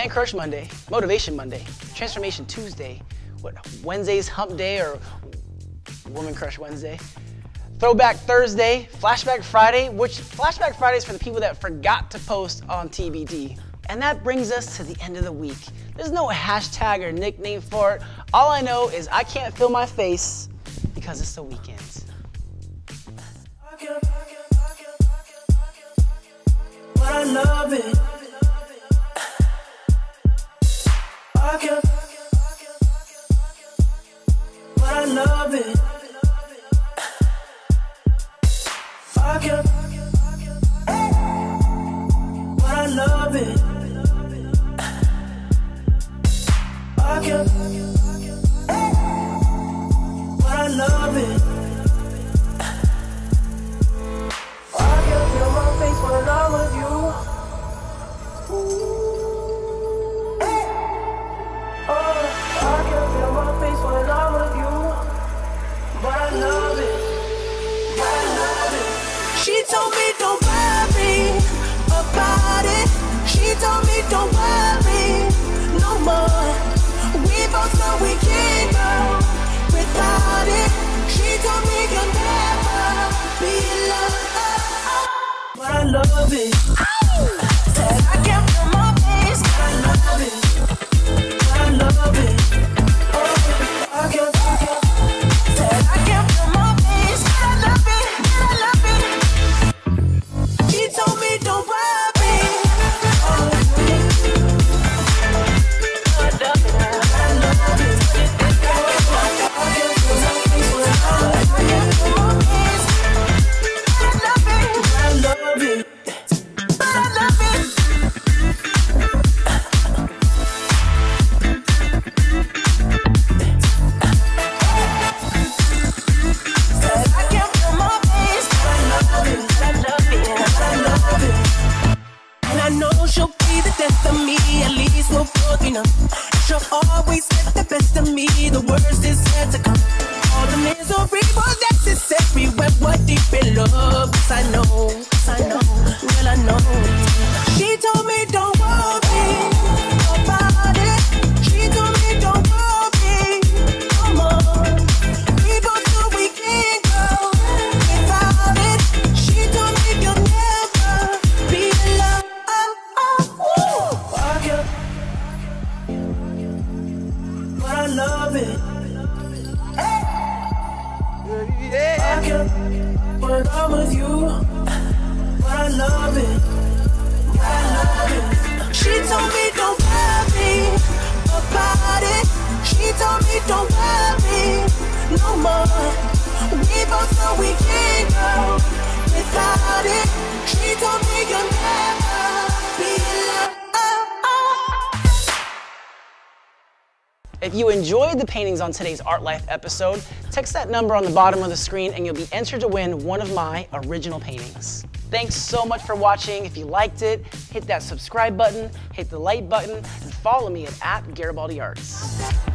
Man Crush Monday, Motivation Monday, Transformation Tuesday, what Wednesday's Hump Day or Woman Crush Wednesday, Throwback Thursday, Flashback Friday, which Flashback Friday is for the people that forgot to post on TBT. And that brings us to the end of the week. There's no hashtag or nickname for it. All I know is I can't feel my face because it's the weekend. I love it. Love it. I can But I love it. Told me don't worry no more. We both know we can't go without it. She told me you'll never be alone. But I love it. Least we'll both. She'll always get the best of me. The worst is yet to come. All the She told me don't worry about it. She told me don't worry no more. We both know we can't go without it. She told me you'll never be alone. If you enjoyed the paintings on today's Art Life episode, text that number on the bottom of the screen and you'll be entered to win one of my original paintings. Thanks so much for watching. If you liked it, hit that subscribe button, hit the like button, and follow me at, at Garibaldi Arts.